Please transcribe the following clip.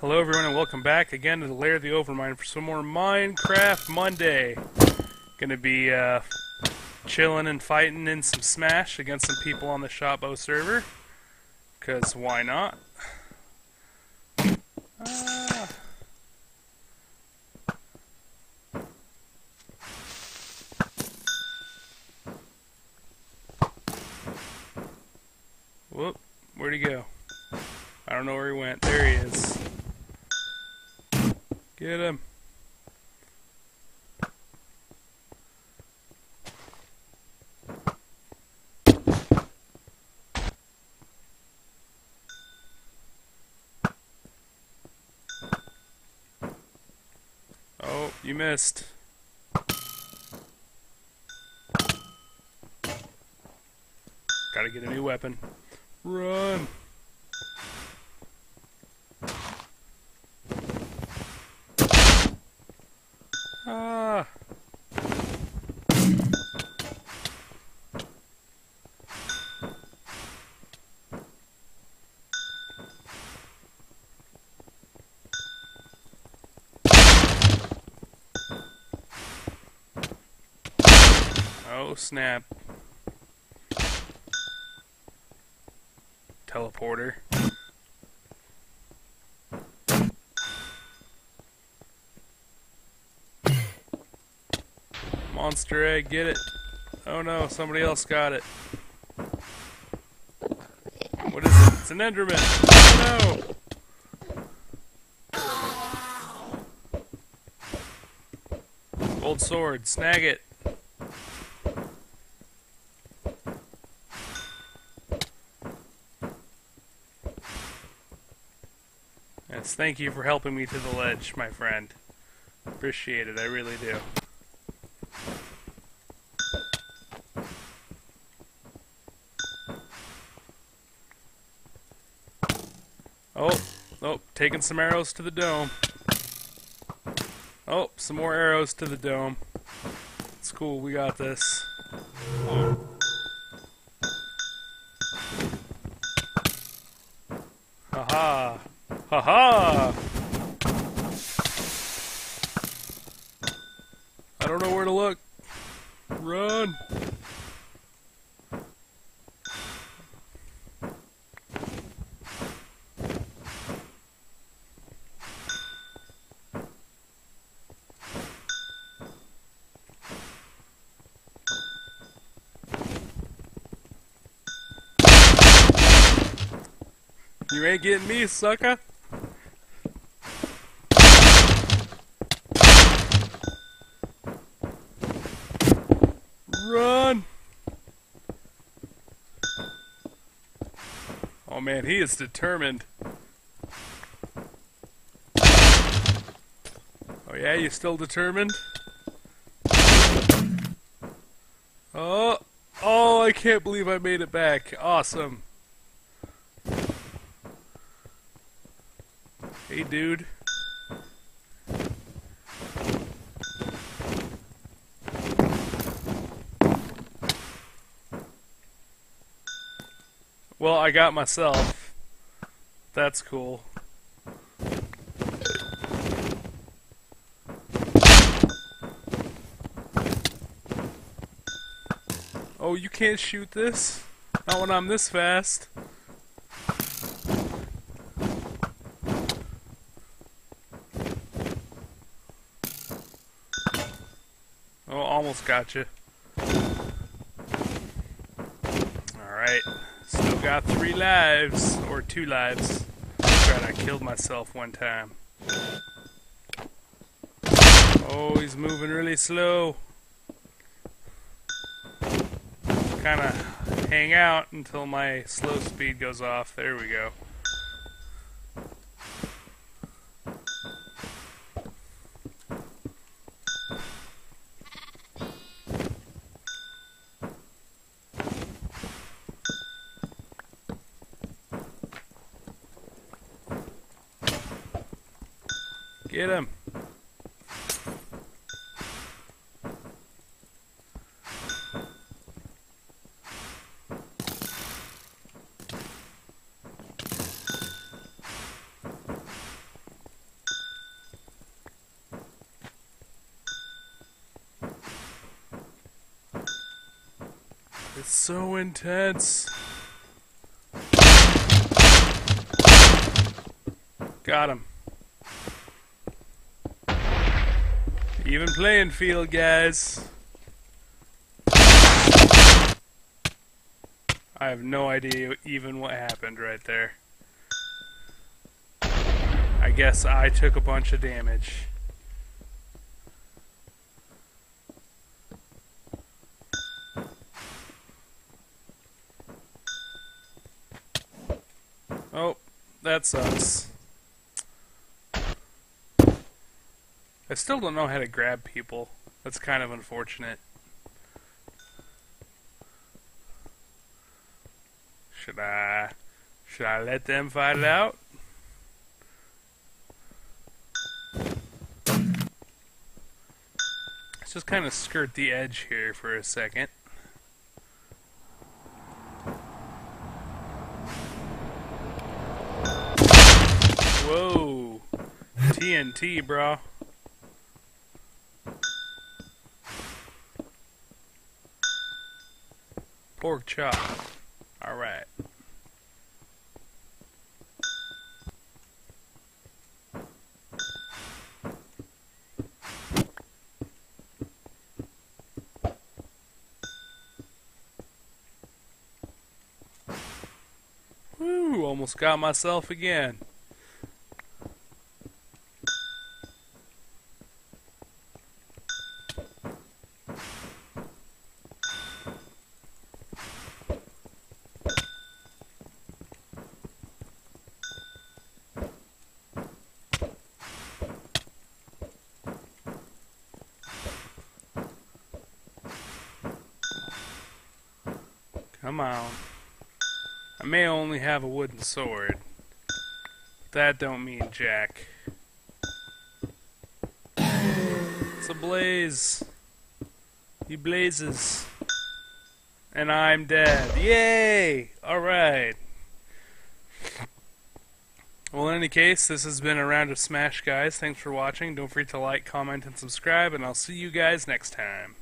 Hello everyone and welcome back again to the Lair of the Overmind for some more Minecraft Monday. Gonna be uh, chilling and fighting in some Smash against some people on the Shotbow server. Cause why not? Ah. Whoop, where'd he go? I don't know where he went. There he is. Get him. Oh, you missed. Gotta get a new weapon. Run! Oh snap. Teleporter. Monster egg, get it. Oh no, somebody else got it. What is it? It's an Enderman. Oh no! Gold sword, snag it. Yes, thank you for helping me to the ledge, my friend. Appreciate it, I really do. Oh, oh, taking some arrows to the dome. Oh, some more arrows to the dome. It's cool, we got this. Haha! Haha! I don't know where to look. Run! You ain't getting me, sucker. Run! Oh man, he is determined. Oh yeah, you still determined? Oh, oh, I can't believe I made it back. Awesome. Hey, dude. Well, I got myself. That's cool. Oh, you can't shoot this? Not when I'm this fast. Oh, almost got you. Alright. Still got three lives. Or two lives. God, I killed myself one time. Oh, he's moving really slow. Kinda hang out until my slow speed goes off. There we go. Get him! It's so intense. Got him. Even playing field, guys. I have no idea even what happened right there. I guess I took a bunch of damage. Oh, that sucks. I still don't know how to grab people. That's kind of unfortunate. Should I... Should I let them fight it out? Let's just kind of skirt the edge here for a second. Whoa. TNT, bro. Pork chop. Alright. Woo, almost got myself again. Come on. I may only have a wooden sword. That don't mean jack. It's a blaze. He blazes. And I'm dead. Yay! Alright. Well, in any case, this has been a round of Smash, guys. Thanks for watching. Don't forget to like, comment, and subscribe, and I'll see you guys next time.